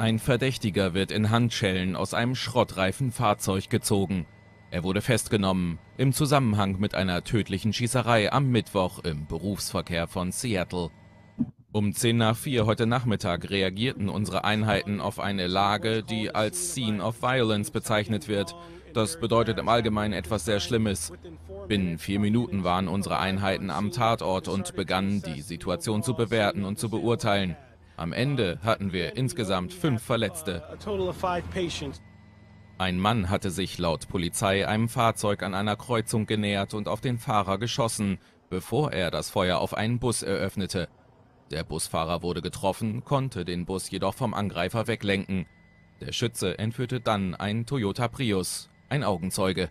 Ein Verdächtiger wird in Handschellen aus einem schrottreifen Fahrzeug gezogen. Er wurde festgenommen im Zusammenhang mit einer tödlichen Schießerei am Mittwoch im Berufsverkehr von Seattle. Um 10 nach 4 heute Nachmittag reagierten unsere Einheiten auf eine Lage, die als Scene of Violence bezeichnet wird. Das bedeutet im Allgemeinen etwas sehr Schlimmes. Binnen vier Minuten waren unsere Einheiten am Tatort und begannen die Situation zu bewerten und zu beurteilen. Am Ende hatten wir insgesamt fünf Verletzte. Ein Mann hatte sich laut Polizei einem Fahrzeug an einer Kreuzung genähert und auf den Fahrer geschossen, bevor er das Feuer auf einen Bus eröffnete. Der Busfahrer wurde getroffen, konnte den Bus jedoch vom Angreifer weglenken. Der Schütze entführte dann einen Toyota Prius, ein Augenzeuge.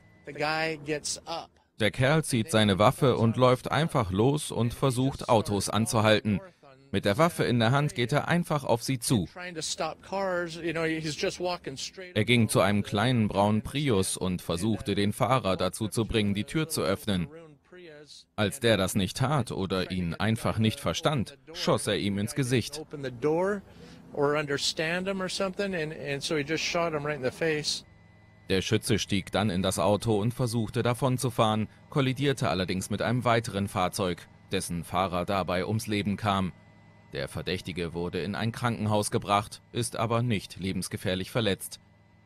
Der Kerl zieht seine Waffe und läuft einfach los und versucht Autos anzuhalten. Mit der Waffe in der Hand geht er einfach auf sie zu. Er ging zu einem kleinen braunen Prius und versuchte den Fahrer dazu zu bringen, die Tür zu öffnen. Als der das nicht tat oder ihn einfach nicht verstand, schoss er ihm ins Gesicht. Der Schütze stieg dann in das Auto und versuchte davonzufahren, kollidierte allerdings mit einem weiteren Fahrzeug, dessen Fahrer dabei ums Leben kam. Der Verdächtige wurde in ein Krankenhaus gebracht, ist aber nicht lebensgefährlich verletzt.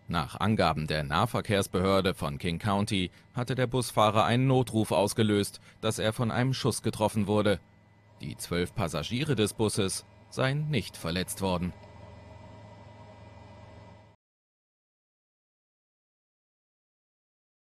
Nach Angaben der Nahverkehrsbehörde von King County hatte der Busfahrer einen Notruf ausgelöst, dass er von einem Schuss getroffen wurde. Die zwölf Passagiere des Busses seien nicht verletzt worden.